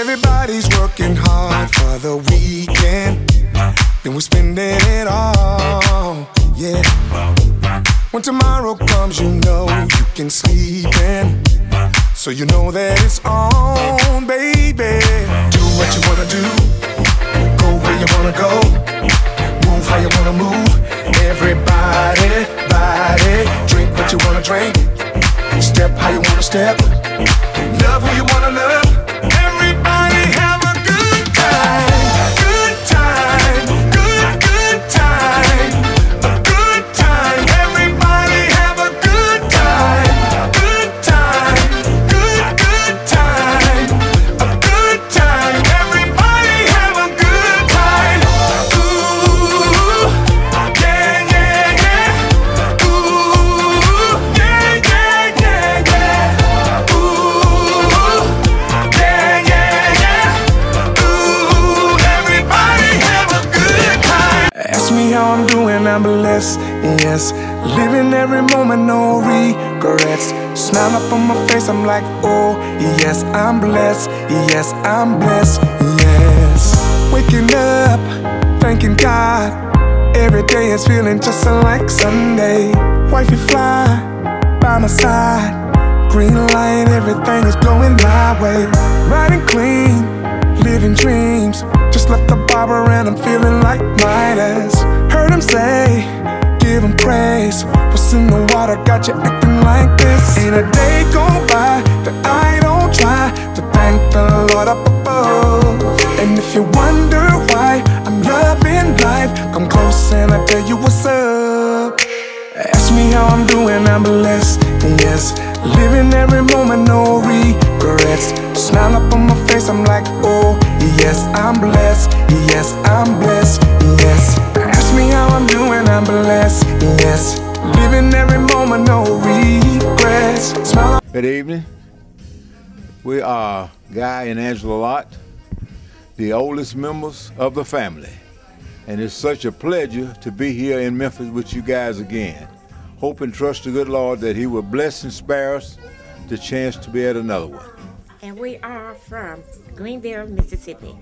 Everybody's working hard for the weekend. Then we're spending it all, yeah. When tomorrow comes, you know you can sleep in. So you know that it's on, baby. Do what you wanna do, go where you wanna go, move how you wanna move. Everybody, body, drink what you wanna drink, step how you wanna step, love how I'm doing, I'm blessed, yes. Living every moment, no regrets. Smile up on my face, I'm like, oh, yes, I'm blessed, yes, I'm blessed, yes. Waking up, thanking God. Every day is feeling just like Sunday. Wifey fly by my side. Green light, everything is going my way. Riding clean, Him say, give him praise. What's in the water got you acting like this? Ain't a day go by that I don't try to thank the Lord up above. And if you wonder why I'm loving life, come close and I tell you what's up. Ask me how I'm doing, I'm blessed, yes. Living every moment, no regrets. Smile up on my face, I'm like, oh, yes, I'm blessed, yes, I'm blessed, yes. Ask me how I'm doing, I'm blessed, yes. Living every moment, no regrets. Smile. Good evening. We are Guy and Angela Lott, the oldest members of the family. And it's such a pleasure to be here in Memphis with you guys again. Hope and trust the good Lord that He will bless and spare us the chance to be at another one. and we are from Greenville, Mississippi.